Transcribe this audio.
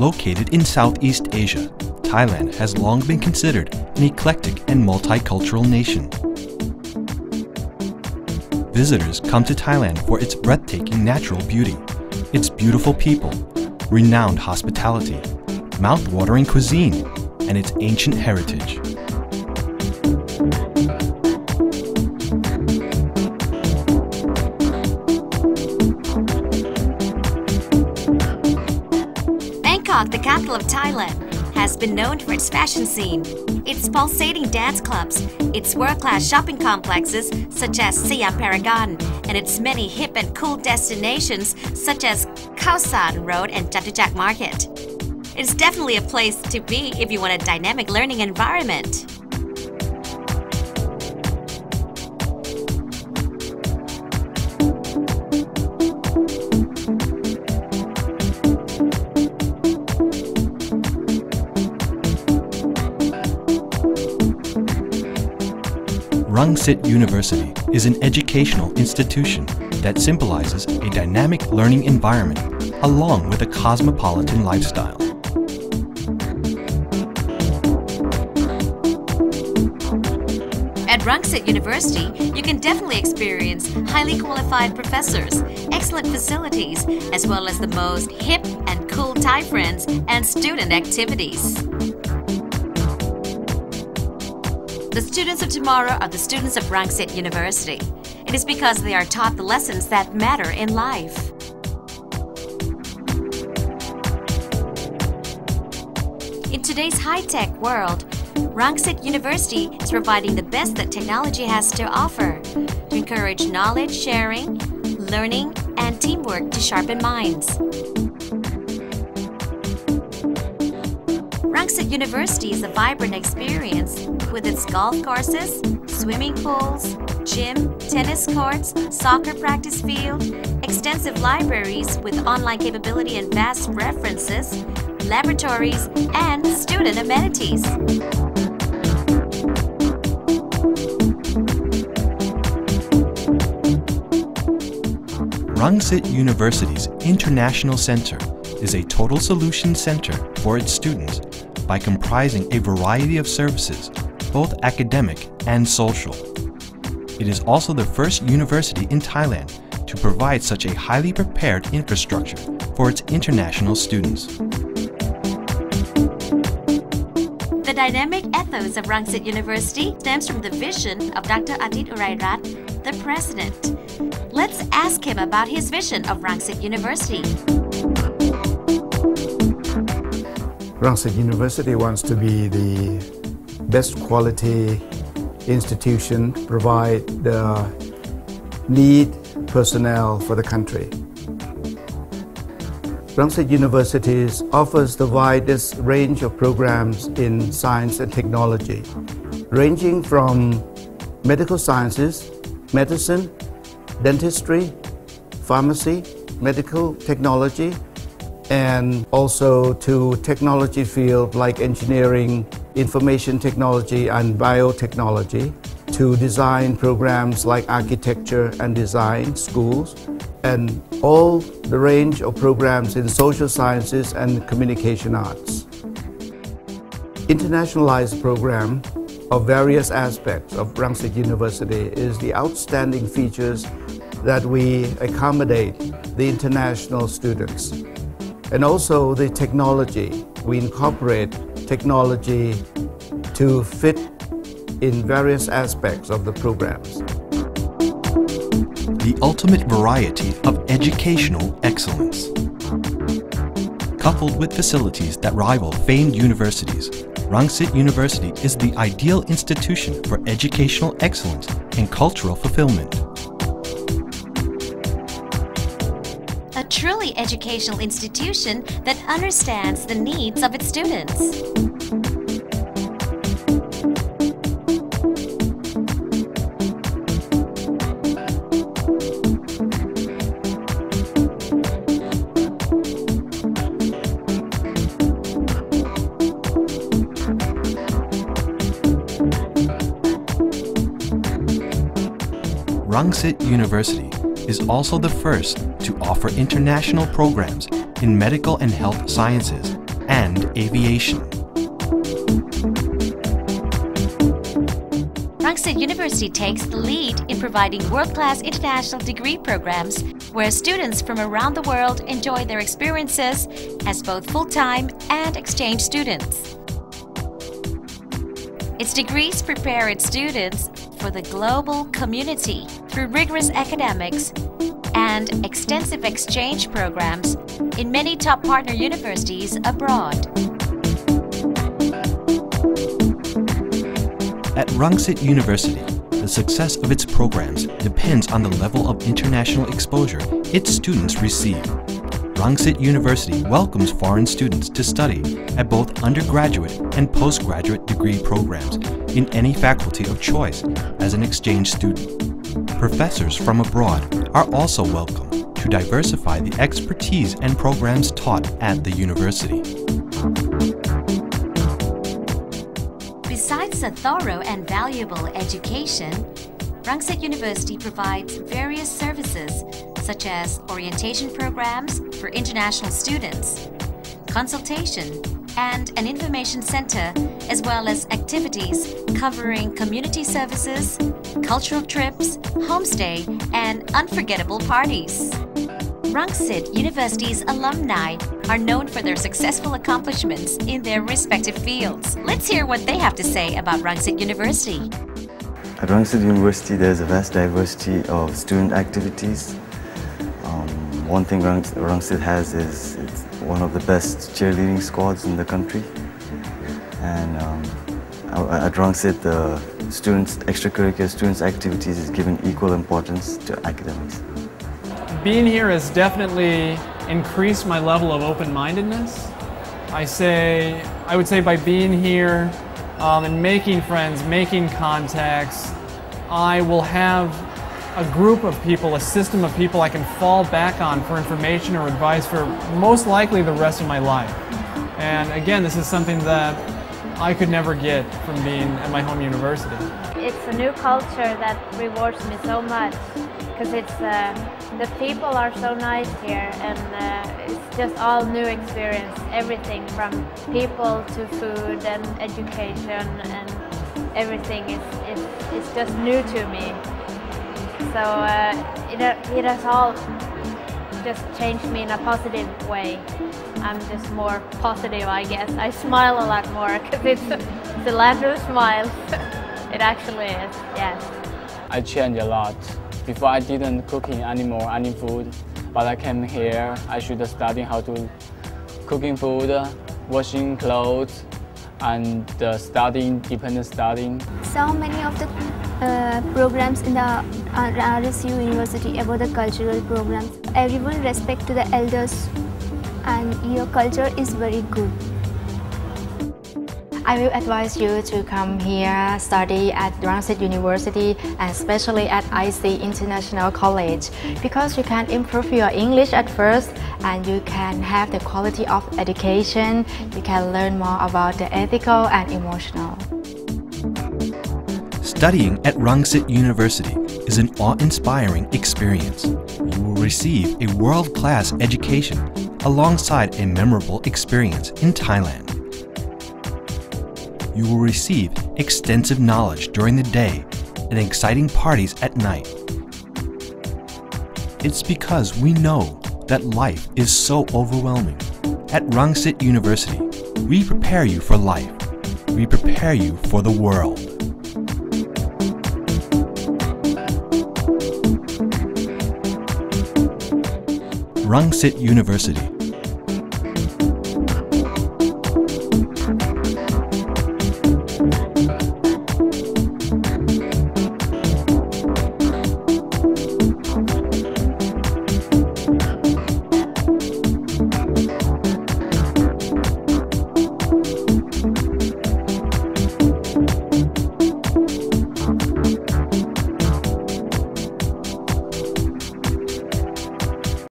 Located in Southeast Asia, Thailand has long been considered an eclectic and multicultural nation. Visitors come to Thailand for its breathtaking natural beauty, its beautiful people, renowned hospitality, mouth-watering cuisine, and its ancient heritage. Bangkok, the capital of Thailand, has been known for its fashion scene, its pulsating dance clubs, its world-class shopping complexes such as Siam Paragon, and its many hip and cool destinations such as Khao San Road and Chatuchak Market. It's definitely a place to be if you want a dynamic learning environment. Rangsit University is an educational institution that symbolizes a dynamic learning environment along with a cosmopolitan lifestyle. At Rangsit University, you can definitely experience highly qualified professors, excellent facilities, as well as the most hip and cool Thai friends and student activities. The students of tomorrow are the students of Rangsit University. It is because they are taught the lessons that matter in life. In today's high-tech world, Rangsit University is providing the best that technology has to offer to encourage knowledge sharing, learning, and teamwork to sharpen minds. Rangsit University is a vibrant experience with its golf courses, swimming pools, gym, tennis courts, soccer practice field, extensive libraries with online capability and vast references, laboratories, and student amenities. Rangsit University's International Center is a total solution center for its students by comprising a variety of services, both academic and social. It is also the first university in Thailand to provide such a highly prepared infrastructure for its international students. The dynamic ethos of Rangsit University stems from the vision of Dr. Arthit Ourairat, the president. Let's ask him about his vision of Rangsit University. Rangsit University wants to be the best quality institution, to provide the need personnel for the country. Rangsit University offers the widest range of programs in science and technology, ranging from medical sciences, medicine, dentistry, pharmacy, medical technology, and also to technology field like engineering, information technology, and biotechnology, to design programs like architecture and design schools, and all the range of programs in social sciences and communication arts. Internationalized program of various aspects of Rangsit University is the outstanding features that we accommodate the international students. And also the technology. We incorporate technology to fit in various aspects of the programs. The ultimate variety of educational excellence. Coupled with facilities that rival famed universities, Rangsit University is the ideal institution for educational excellence and cultural fulfillment. Truly educational institution that understands the needs of its students. Rangsit University is also the first to offer international programs in medical and health sciences and aviation. Rangsit University takes the lead in providing world-class international degree programs where students from around the world enjoy their experiences as both full-time and exchange students. Its degrees prepare its students for the global community through rigorous academics and extensive exchange programs in many top partner universities abroad. At Rangsit University, the success of its programs depends on the level of international exposure its students receive. Rangsit University welcomes foreign students to study at both undergraduate and postgraduate degree programs in any faculty of choice as an exchange student. Professors from abroad are also welcome to diversify the expertise and programs taught at the university. Besides a thorough and valuable education, Rangsit University provides various services such as orientation programs for international students, consultation, and an information center, as well as activities covering community services, cultural trips, homestay, and unforgettable parties. Rangsit University's alumni are known for their successful accomplishments in their respective fields. Let's hear what they have to say about Rangsit University. At Rangsit University, there's a vast diversity of student activities. Um, one thing Rangsit has is it's one of the best cheerleading squads in the country. And um, at Rangsit, the students, extracurricular students' activities is given equal importance to academics. Being here has definitely increased my level of open-mindedness. I say, I would say by being here um, and making friends, making contacts, I will have a group of people, a system of people I can fall back on for information or advice for most likely the rest of my life. And again, this is something that I could never get from being at my home university. It's a new culture that rewards me so much because it's uh, the people are so nice here and uh, it's just all new experience. Everything from people to food and education and everything is, is, is just new to me. So uh, it, it has all just changed me in a positive way. I'm just more positive, I guess. I smile a lot more because it's, it's a land of smiles. it actually is, yes. I changed a lot. Before I didn't cooking anymore, any food, but I came here, I should study how to cooking food, washing clothes, and uh, studying, dependent studying. So many of the uh, programs in the uh, RSU University about the cultural programs. Everyone respect to the elders and your culture is very good. I will advise you to come here, study at Rangsit University and especially at IC International College because you can improve your English at first and you can have the quality of education, you can learn more about the ethical and emotional. Studying at Rangsit University is an awe-inspiring experience. You will receive a world-class education alongside a memorable experience in Thailand. You will receive extensive knowledge during the day and exciting parties at night. It's because we know that life is so overwhelming. At Rangsit University, we prepare you for life. We prepare you for the world. Rangsit University